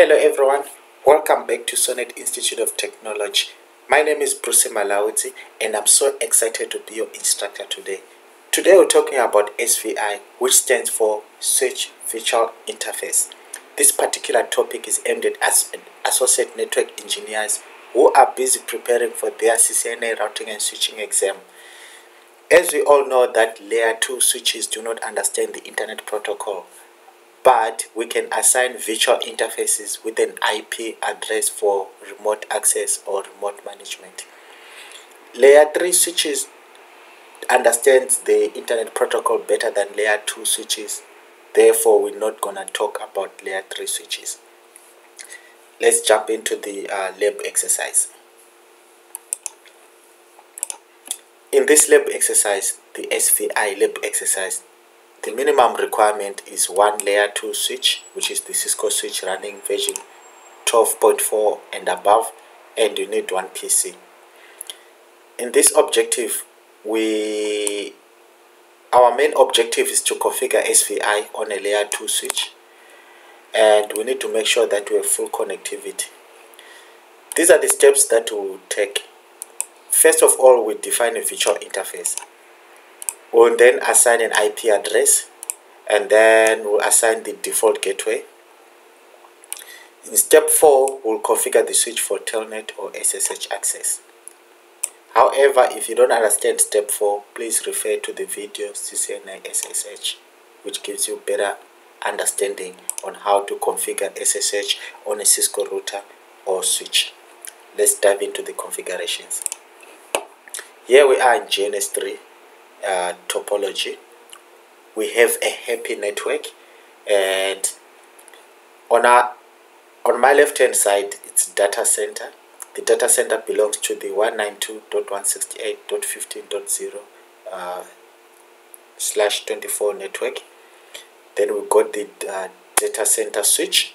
Hello everyone, welcome back to Sonet Institute of Technology. My name is Bruce Malaudzi and I'm so excited to be your instructor today. Today we're talking about SVI which stands for Switch Virtual Interface. This particular topic is aimed at associate network engineers who are busy preparing for their CCNA routing and switching exam. As we all know that layer 2 switches do not understand the internet protocol, but we can assign virtual interfaces with an IP address for remote access or remote management. Layer 3 switches understands the internet protocol better than layer 2 switches. Therefore, we're not to talk about layer 3 switches. Let's jump into the uh, lab exercise. In this lab exercise, the SVI lab exercise, the minimum requirement is one layer 2 switch, which is the Cisco switch running version 12.4 and above, and you need one PC. In this objective, we our main objective is to configure SVI on a layer 2 switch and we need to make sure that we have full connectivity. These are the steps that we'll take First of all, we define a virtual interface. We'll then assign an IP address and then we'll assign the default gateway. In step 4, we'll configure the switch for telnet or SSH access. However, if you don't understand step 4, please refer to the video CCNA SSH, which gives you better understanding on how to configure SSH on a Cisco router or switch. Let's dive into the configurations. Here we are in GNS3 uh, topology. We have a happy network and on our on my left hand side it's data center. The data center belongs to the 192.168.15.0 uh, slash 24 network. Then we got the uh, data center switch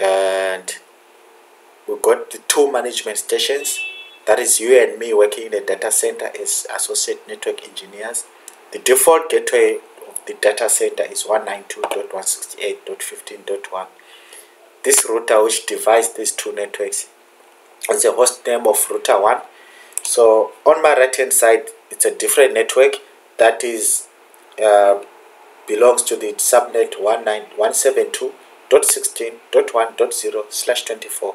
and we got the two management stations that is you and me working in a data center as associate network engineers. The default gateway of the data center is 192.168.15.1. This router which divides these two networks is the host name of router 1. So on my right hand side, it's a different network that is uh, belongs to the subnet 172.16.1.0 slash 24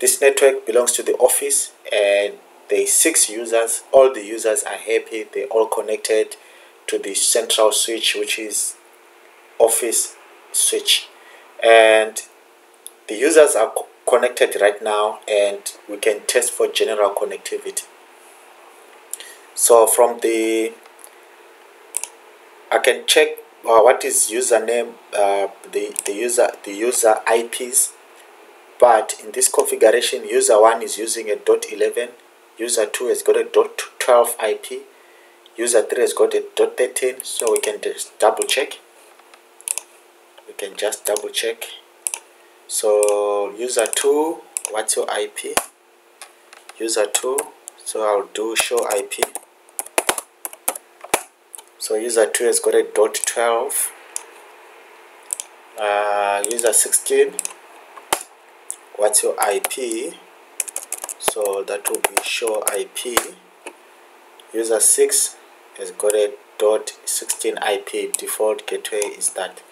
this network belongs to the office and is six users. All the users are happy. They're all connected to the central switch, which is office switch. And the users are co connected right now and we can test for general connectivity. So from the, I can check uh, what is username, uh, the, the user, the user IPs but in this configuration user 1 is using a .11 user 2 has got a .12 IP user 3 has got a .13 so we can just double check. We can just double check. So user 2 what's your IP user 2 so I'll do show IP so user 2 has got a .12 uh, user 16 what's your IP so that will be show IP user 6 has got a dot 16 IP default gateway is that.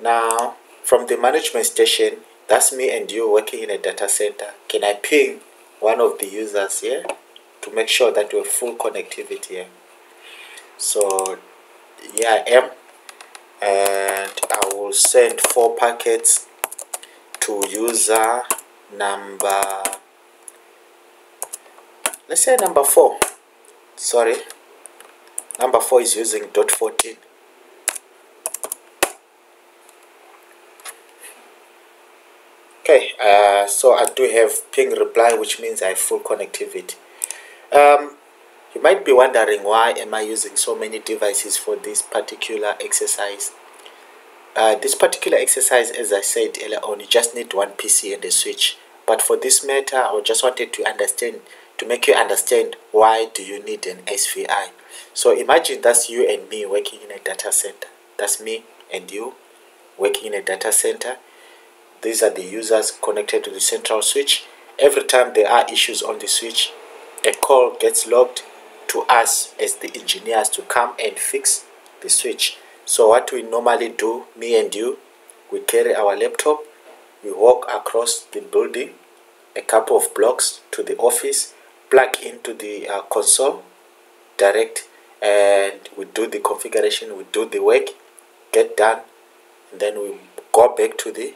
Now from the management station that's me and you working in a data center. Can I ping one of the users here to make sure that we have full connectivity here? So yeah I am and I will send four packets to user number let's say number 4 sorry. Number 4 is using dot 14 okay uh, so I do have ping reply which means I have full connectivity. Um, you might be wondering why am I using so many devices for this particular exercise uh, this particular exercise, as I said earlier on, you just need one PC and a switch. But for this matter, I just wanted to understand, to make you understand why do you need an SVI. So imagine that's you and me working in a data center. That's me and you working in a data center. these are the users connected to the central switch every time there are issues on the switch a call gets logged to us as the engineers to come and fix the switch so what we normally do me and you we carry our laptop we walk across the building a couple of blocks to the office plug into the uh, console direct and we do the configuration we do the work get done and then we go back to the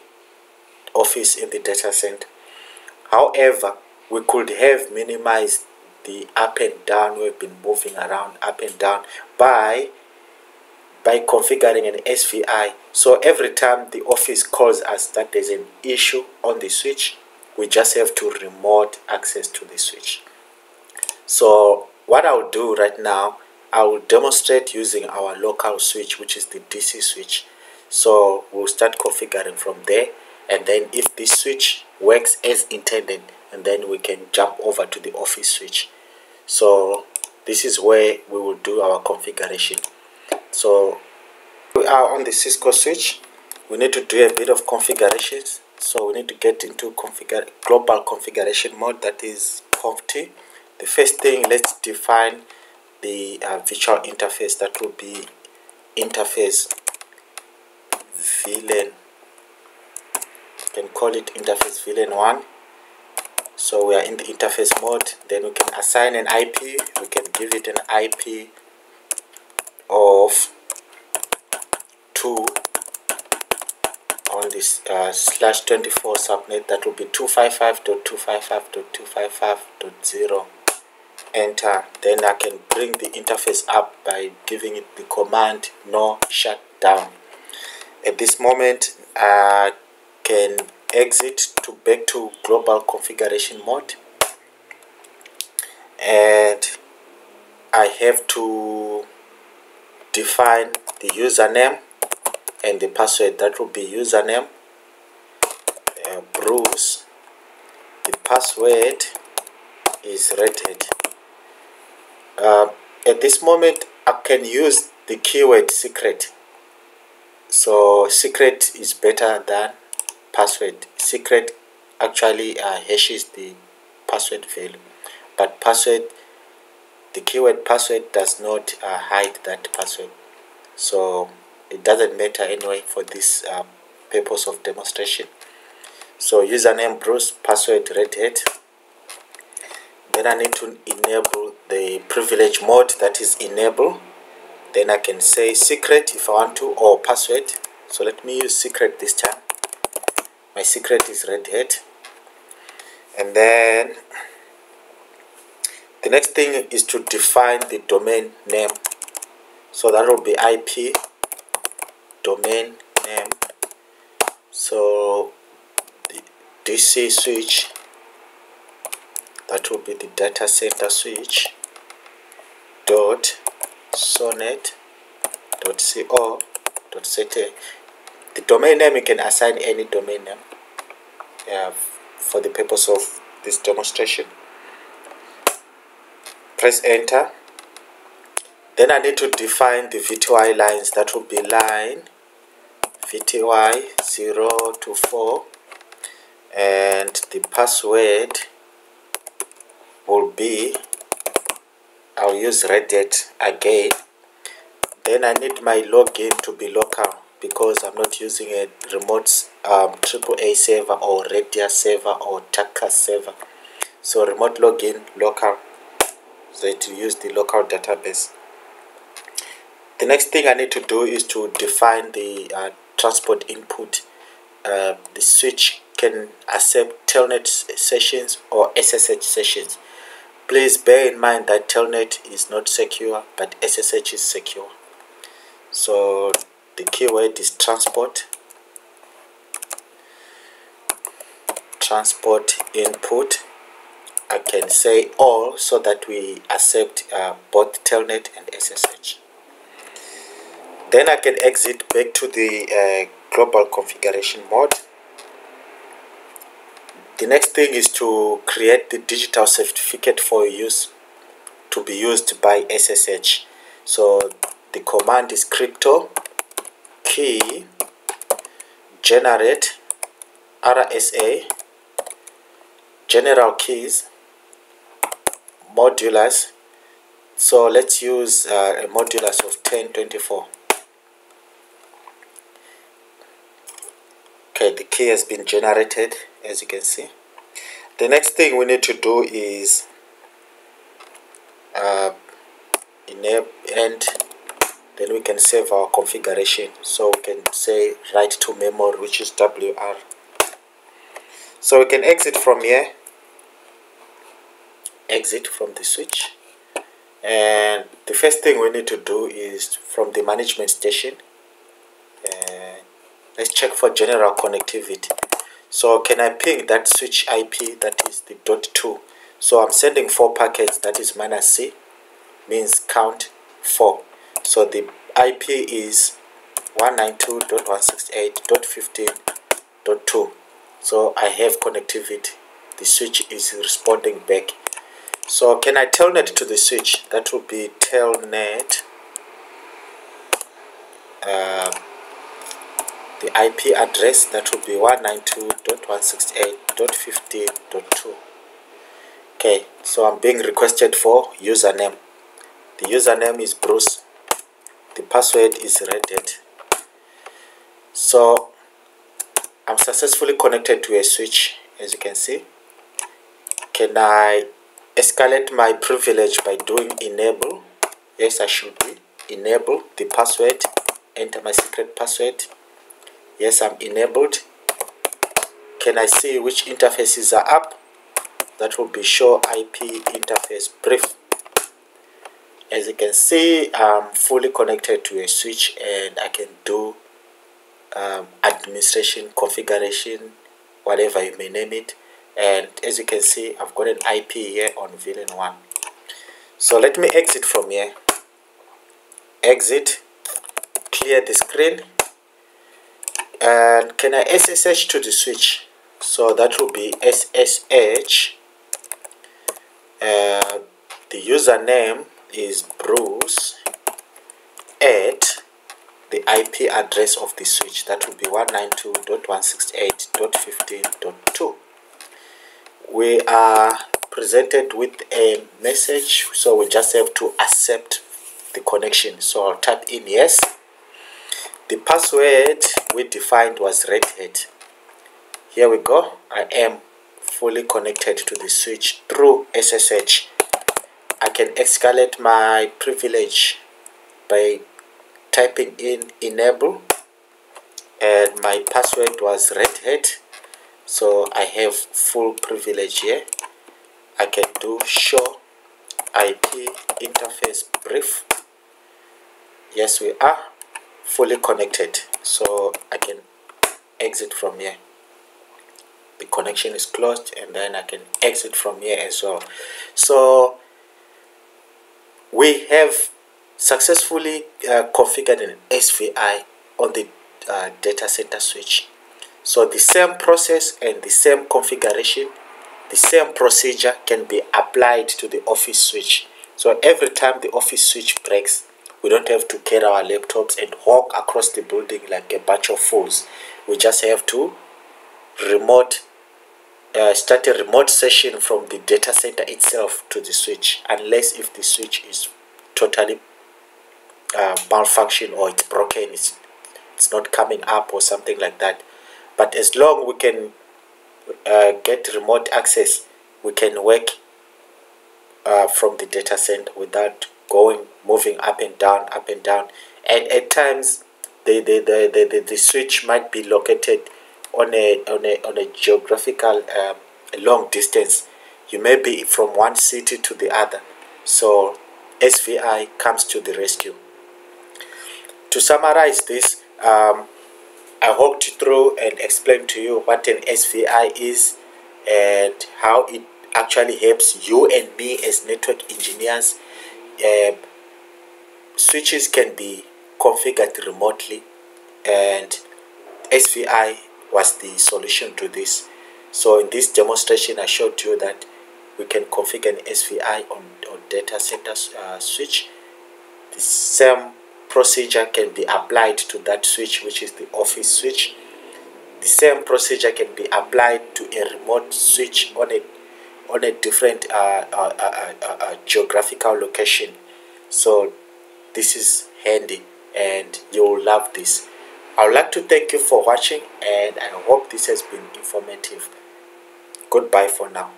office in the data center. However we could have minimized the up and down we've been moving around up and down by by configuring an SVI so every time the office calls us that there's an issue on the switch we just have to remote access to the switch. So what I'll do right now I will demonstrate using our local switch which is the DC switch. So we'll start configuring from there and then if this switch works as intended and then we can jump over to the office switch. So this is where we will do our configuration so we are on the Cisco switch. We need to do a bit of configurations. So we need to get into configure global configuration mode that is conft the first thing let's define the uh, virtual interface that will be interface VLAN you can call it interface VLAN 1 so we are in the interface mode. Then we can assign an IP we can give it an IP of 2 on this uh, slash 24 subnet that will be 255.255.255.0 enter. Then I can bring the interface up by giving it the command no shutdown. At this moment I can exit to back to global configuration mode. And I have to define the username and the password that will be username. Uh, Bruce the password is rated uh, at this moment I can use the keyword secret. So secret is better than password. Secret actually uh, hashes the password value. But password the keyword password does not uh, hide that password. So it doesn't matter anyway for this uh, purpose of demonstration. So username Bruce password red hat. Then I need to enable the privilege mode that is enable. Then I can say secret if I want to or password. So let me use secret this time. My secret is red hat. And then the next thing is to define the domain name. So that will be IP domain name. So the DC switch that will be the data center switch dot sonet dot co dot ct the domain name you can assign any domain name uh, for the purpose of this demonstration press enter. Then I need to define the VTY lines that will be line VTY 0 to 4 and the password will be I'll use Reddit again. Then I need my login to be local because I'm not using a remote um, AAA server or RADIUS server or TACACS server. So remote login local so to use the local database the next thing I need to do is to define the uh, transport input uh, the switch can accept telnet sessions or SSH sessions Please bear in mind that Telnet is not secure, but SSH is secure. So the keyword is transport. Transport input. I can say all so that we accept uh, both Telnet and SSH. Then I can exit back to the uh, global configuration mode the next thing is to create the digital certificate for use to be used by SSH so the command is crypto key generate RSA, general keys, modulus. So let's use uh, a modulus of 1024. Okay, the key has been generated as you can see. The next thing we need to do is uh, enable and then we can save our configuration so we can say write to memory which is WR so we can exit from here exit from the switch. And the first thing we need to do is from the management station uh, let's check for general connectivity. So can I ping that switch IP that is the dot 2 so I'm sending four packets that is minus C means count 4 so the IP is 192.168.15.2 so I have connectivity. The switch is responding back so can I telnet to the switch? That would be telnet uh, the IP address that would be 192.168.15.2 okay so I'm being requested for username. The username is Bruce. The password is Red so I'm successfully connected to a switch as you can see. Can I escalate my privilege by doing enable. Yes I should be. Enable the password. Enter my secret password. Yes I'm enabled. Can I see which interfaces are up? That will be show IP interface brief. As you can see I'm fully connected to a switch and I can do um, administration configuration whatever you may name it and as you can see I've got an IP here on VLAN 1 so let me exit from here. Exit clear the screen. And can I SSH to the switch? So that will be SSH uh, the username is Bruce at the IP address of the switch. That will be 192.168.15.2 we are presented with a message so we just have to accept the connection. So I'll type in yes. The password we defined was red hat. Here we go. I am fully connected to the switch through SSH I can escalate my privilege by typing in enable and my password was red hat so I have full privilege here. I can do show IP interface brief. Yes we are fully connected. So I can exit from here. The connection is closed and then I can exit from here as well. So we have successfully uh, configured an SVI on the uh, data center switch so the same process and the same configuration the same procedure can be applied to the office switch. So every time the office switch breaks we don't have to carry our laptops and walk across the building like a bunch of fools. We just have to remote uh, start a remote session from the data center itself to the switch unless if the switch is totally uh, malfunction or it's broken it's, it's not coming up or something like that but as long we can uh, get remote access we can work uh, from the data center without going moving up and down up and down. And at times the the, the, the, the, switch might be located on a on a, on a geographical um, long distance. You may be from one city to the other. So SVI comes to the rescue. To summarize this um, I walked through and explained to you what an SVI is and how it actually helps you and me as network engineers uh, switches can be configured remotely and SVI was the solution to this. So in this demonstration I showed you that we can configure an SVI on, on data center uh, switch. The same procedure can be applied to that switch which is the office switch. The same procedure can be applied to a remote switch on a on a different uh, uh, uh, uh, uh geographical location. So this is handy and you'll love this. I would like to thank you for watching and I hope this has been informative. Goodbye for now